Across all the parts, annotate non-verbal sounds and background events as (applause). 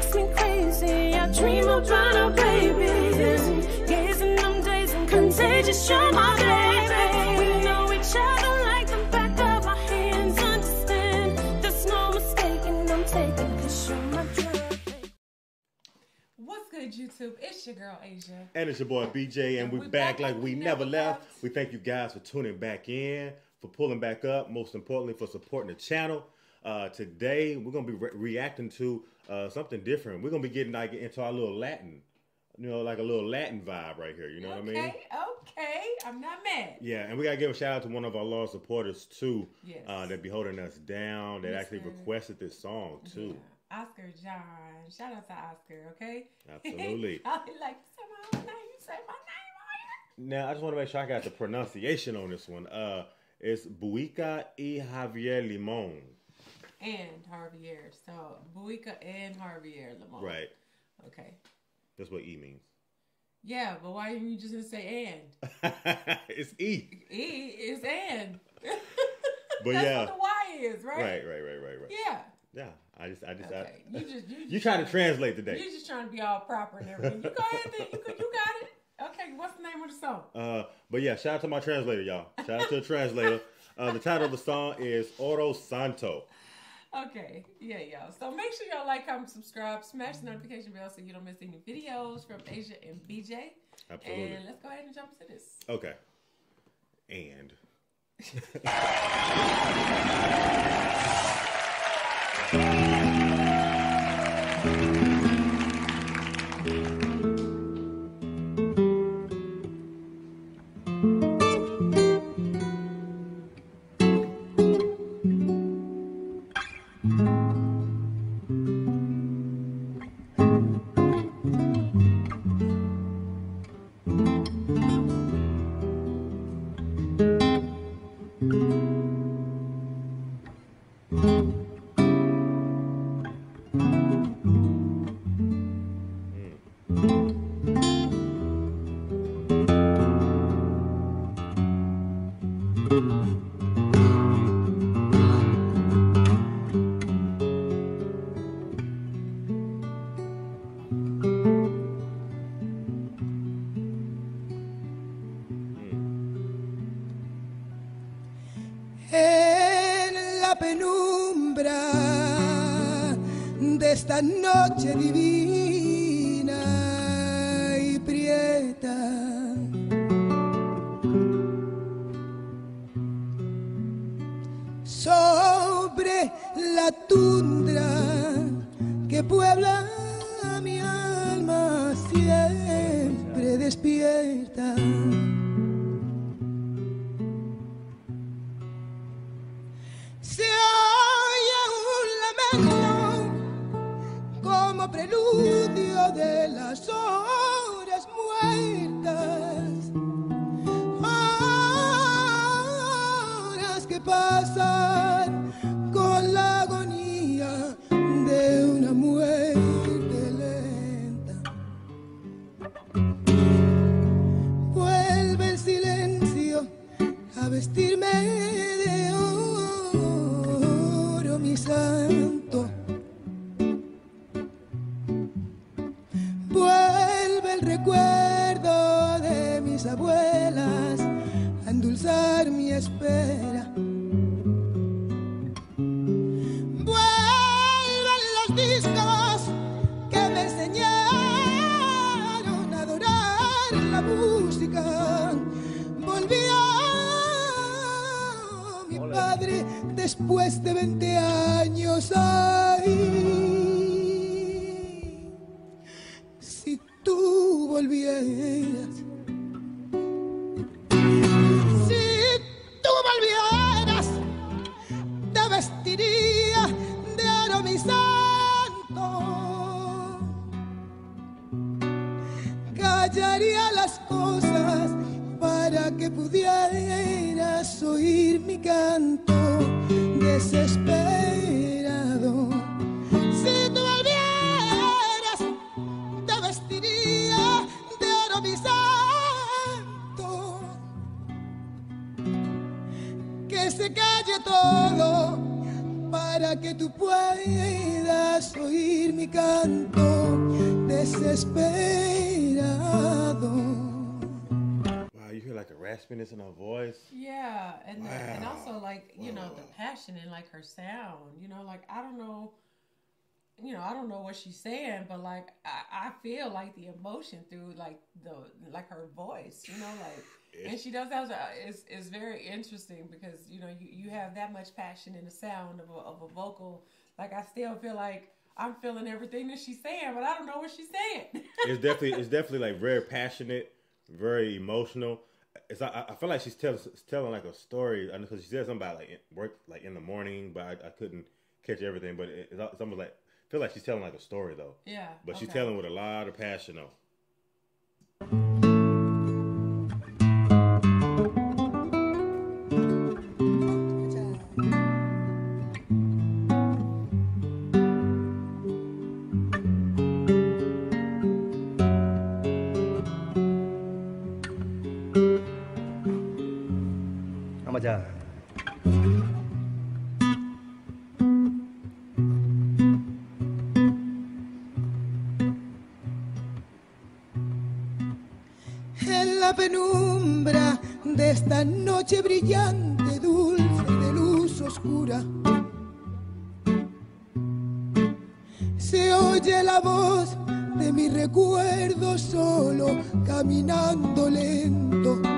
makes me crazy. I dream babies. Gazing them days and contagious. You're my baby. We know each other like the back of our hands. Understand there's no mistaking. I'm taking 'cause you're my. What's good, YouTube? It's your girl Asia. And it's your boy BJ, and we're we back back like we never left. left. We thank you guys for tuning back in, for pulling back up, most importantly, for supporting the channel. Uh, today, we're going to be re- reacting to uh, something different. We're going to be getting like into our little Latin, you know, like a little Latin vibe right here. You know what I mean? Okay, okay. I'm not mad. Yeah, and we gotta give a shout out to one of our loyal supporters too, Yes. uh, that be holding us down, that actually Mr. requested this song too. Yeah. Oscar John. Shout out to Oscar, okay? Absolutely. (laughs) I like to say my name. You say my name Now, I just want to make sure I got the pronunciation on this one. Uh, it's Buika y Javier Limon. And Javier. So, Buika and Javier Lamont. Right. Okay. That's what E means. Yeah, but why didn't you just say and? (laughs) it's E. E is and. (laughs) But That's yeah. what the Y is, right? Right, right, right, right, right. Yeah. Yeah. I just, I just, Okay. I, You just you, you just trying to translate today. You're just trying to be all proper and everything. You go ahead. You, you got it. Okay, what's the name of the song? Uh, but yeah, shout out to my translator, y'all. Shout out to the translator. Uh, the title of the song is Oro Santo. Okay, yeah, y'all. So make sure y'all like, comment, subscribe, smash the notification bell so you don't miss any videos from Asia and BJ. Absolutely. And let's go ahead and jump into this. Okay. And. (laughs) en la penumbra de esta noche divina y prieta. Sobre la tundra que puebla mi alma siempre despierta. Mi espera. Vuelven los discos que me enseñaron a adorar la música. Volvió mi padre después de 20 años. Ay, si tú volvieras. Cosas para que pudieras oír mi canto desesperado. Si tú volvieras, te vestiría de oro mi. Que se calle todo para que tú puedas oír mi canto desesperado. Raspiness in her voice. Yeah, and and also like you know the passion and like her sound. You know, like I don't know, you know, I don't know what she's saying, but like I, I feel like the emotion through like the like her voice. You know, like (sighs) and she does that. Uh, it's it's very interesting because you know you you have that much passion in the sound of a, of a vocal. Like I still feel like. I'm feeling everything that she's saying, but I don't know what she's saying. It's definitely it's definitely like very passionate, very emotional. It's I, I feel like she's telling telling like a story. I know because she said something about like work like in the morning, but I, I couldn't catch everything. But it, it's, al- it's almost like I feel like she's telling like a story though. yeah, But she's telling with a lot of passion though. En la penumbra de esta noche brillante, dulce de luz oscura, se oye la voz de mi recuerdo solo caminando lento.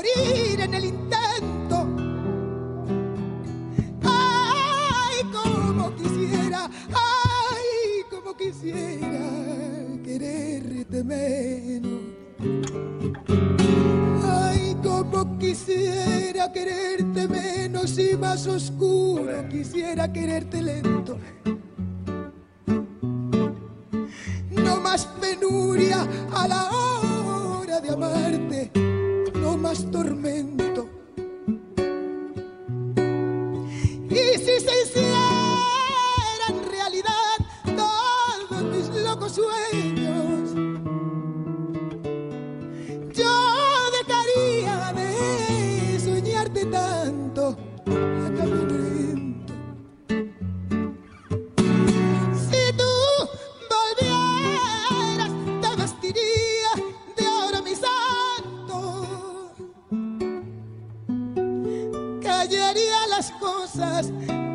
Morir en el intento. Ay, como quisiera, ay, como quisiera quererte menos. Ay, como quisiera quererte menos y más oscuro, quisiera quererte lento. No más penuria a la hora de amarte, no más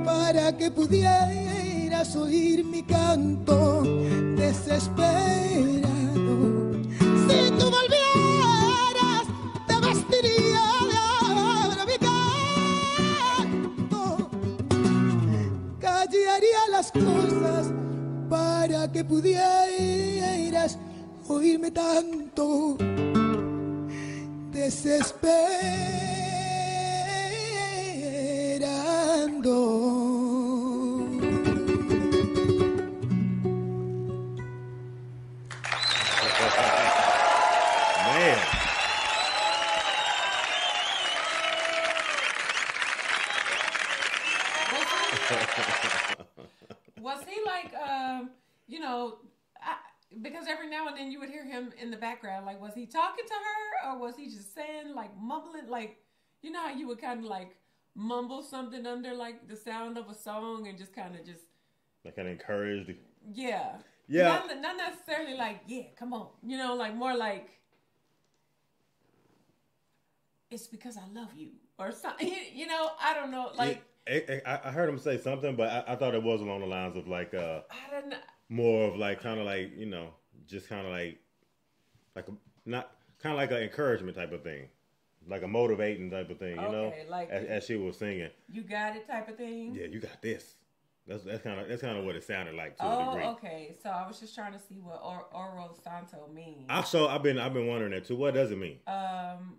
para que pudieras oír mi canto desesperado. Si tú volvieras, te vestiría de oro mi canto. Callaría las cosas para que pudieras oírme tanto desesperando. Man, Was he like, um, you know, I, because every now and then you would hear him in the background. Like, was he talking to her, or was he just saying, like, mumbling? Like, you know how you would kind of like mumble something under like the sound of a song and just kind of just, like of encouraged. yeah, Yeah. not, not necessarily like, yeah, come on, you know, like more like. It's because I love you, or something. (laughs) You know, I don't know. Like, I, I, I heard him say something, but I, I thought it was along the lines of like uh I don't know. more of like kind of like you know just kind of like like a, not kind of like an encouragement type of thing, like a motivating type of thing, you know, like- as, as she was singing. You got it, type of thing. Yeah, you got this. That's that's kind of that's kind of what it sounded like to a Oh, degree. okay. So I was just trying to see what or- Oro Santo means. I so I've been I've been wondering that too. What does it mean? Um.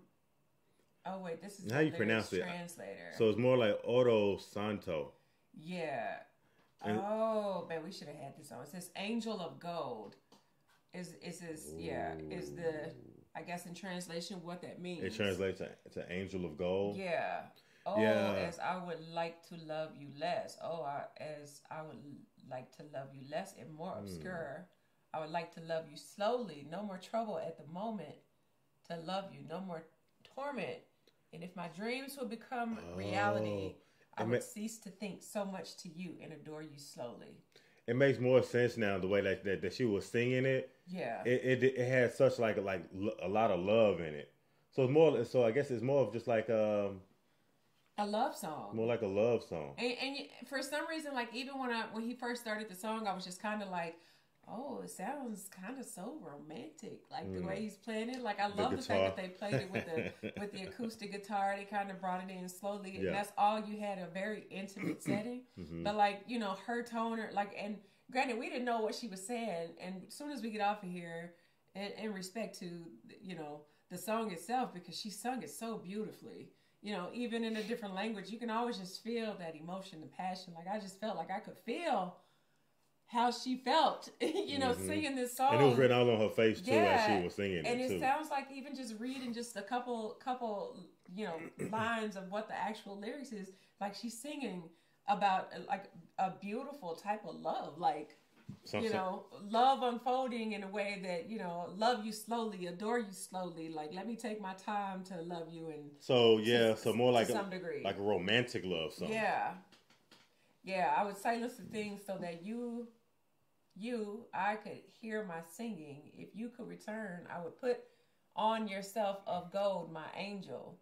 Oh wait, this is How you pronounce it? Translator. So it's more like Oro Santo. yeah. And- oh man, we should have had this on. It says "Angel of Gold." Is is this? Yeah. Is the I guess in translation what that means? It translates to, to angel of gold. Yeah. Oh, Yeah. as I would like to love you less. Oh, I, as I would like to love you less and more Hmm. obscure. I would like to love you slowly. No more trouble at the moment. To love you, no more torment And if my dreams would become reality, I Oh. Would cease to think so much to you and adore you slowly. It makes more sense now the way that that, that she was singing it. Yeah. It, it it had such like like a lot of love in it. So it's more. So I guess it's more of just like um a love song. more like a love song. And, and for some reason, like even when I when he first started the song, I was just kind of like, oh, it sounds kind of so romantic, like the way mm. he's playing it. Like I love the, fact that they played it with the (laughs) with the acoustic guitar. They kind of brought it in slowly, and Yeah. that's all you had a very intimate (clears throat) setting. Mm-hmm. But like you know, her tone, or like, and granted, we didn't know what she was saying, and as soon as we get off of here, in, in respect to you know the song itself, because she sung it so beautifully you know, even in a different language, you can always just feel that emotion and passion. Like I just felt like I could feel how she felt, (laughs) you know, singing this song. Mm-hmm. And it was written all on her face too as she was singing and it it sounds like even just reading just a couple, couple, you know, (clears throat) lines of what the actual lyrics is, like she's singing about like a beautiful type of love, like Some- you some- know, love unfolding in a way that you know, love you slowly, adore you slowly. Like let me take my time to love you and so yeah, to- so more to like some a, degree. like a romantic love song. Yeah. Yeah, I would silence the things so that you you I could hear my singing. If you could return, I would put on yourself of gold, my angel.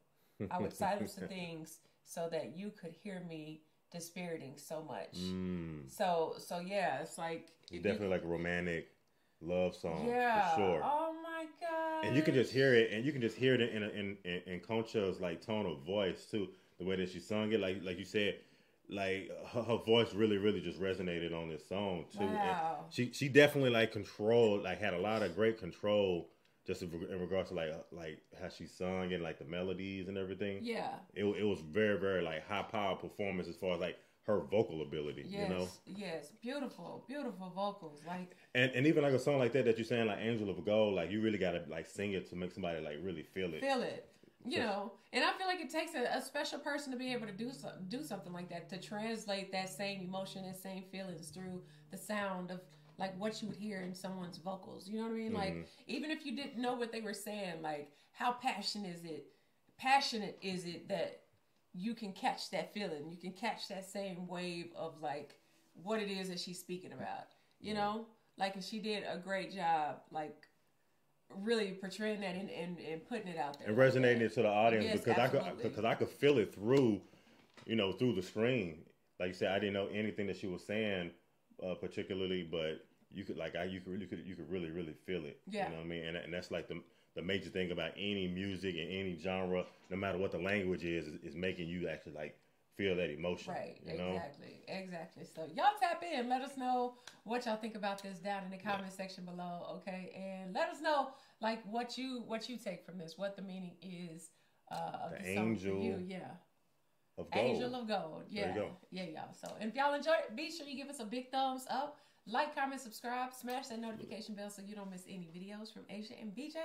I would silence the (laughs) things so that you could hear me dispiriting so much. Mm, So so yeah, it's like it's definitely like a romantic love song yeah. for sure. Oh my god. and you can just hear it, and you can just hear it in in, in in Concha's like tone of voice too. The way that she sung it, like like you said, like her, her voice really really just resonated on this song too. And Wow. she she definitely like controlled, like had a lot of great control, just in, in regards to like uh, like how she sung and like the melodies and everything. Yeah. It it was very very like high power performance as far as like her vocal ability. Yes. You know. Yes. Beautiful. Beautiful vocals. Like And, and even like a song like that that you're saying like Angel of Gold, like you really gotta like sing it to make somebody like really feel it. feel it you know and i feel like it takes a, a special person to be able to do so, do something like that to translate that same emotion and same feelings through the sound of like what you would hear in someone's vocals. You know what i mean? Like mm-hmm. even if you didn't know what they were saying like how passionate is it passionate is it that you can catch that feeling? You can catch that same wave of like what it is that she's speaking about you know? Like and she did a great job like really portraying that and, and, and putting it out there and resonating it to the audience Yes, because I could because I could feel it through, you know, through the screen. Like you said, I didn't know anything that she was saying, uh, particularly, but you could like I you could really could you could really really feel it. Yeah. You know what I mean? And and that's like the the major thing about any music and any genre, no matter what the language is, is, is making you actually like feel that emotion. Right, You know. exactly, exactly. So y'all tap in. Let us know what y'all think about this down in the comment section below, okay? And let us know like what you what you take from this, what the meaning is uh, of The the, angel you. Yeah, Of gold. angel of gold. Yeah, There you go. yeah, y'all. So if y'all enjoyed it, be sure you give us a big thumbs up. Like, comment, subscribe, smash that notification bell so you don't miss any videos from Asia and BJ.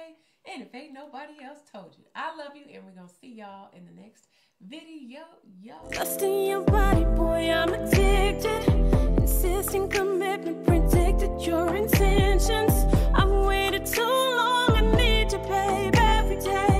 And if ain't nobody else told you, I love you and we're going to see y'all in the next video. Yo. Your body, boy, I'm addicted. Insisting commitment, predicted your intentions. I've waited too long, I need every day.